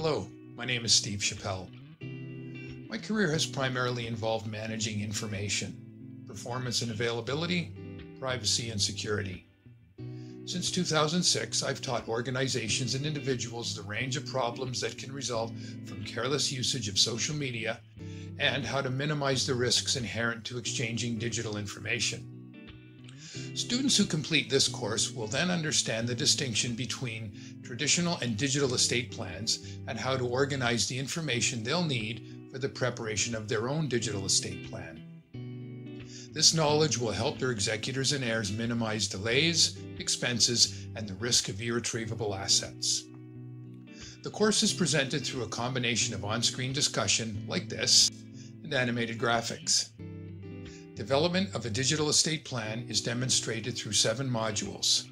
Hello, my name is Steve Chapelle. My career has primarily involved managing information, performance and availability, privacy and security. Since 2006, I've taught organizations and individuals the range of problems that can result from careless usage of social media and how to minimize the risks inherent to exchanging digital information. Students who complete this course will then understand the distinction between traditional and digital estate plans and how to organize the information they'll need for the preparation of their own digital estate plan. This knowledge will help their executors and heirs minimize delays, expenses, and the risk of irretrievable assets. The course is presented through a combination of on-screen discussion, like this, and animated graphics. Development of a digital estate plan is demonstrated through seven modules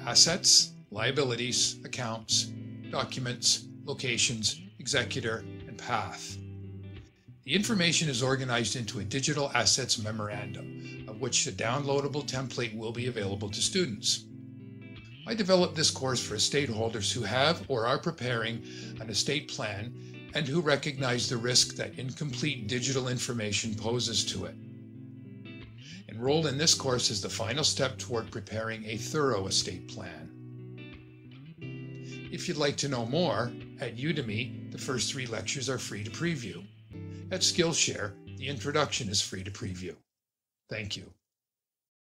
assets, liabilities, accounts, documents, locations, executor, and path. The information is organized into a digital assets memorandum, of which a downloadable template will be available to students. I developed this course for estate holders who have or are preparing an estate plan and who recognize the risk that incomplete digital information poses to it. Enrolled in this course is the final step toward preparing a thorough estate plan. If you'd like to know more, at Udemy, the first three lectures are free to preview. At Skillshare, the introduction is free to preview. Thank you.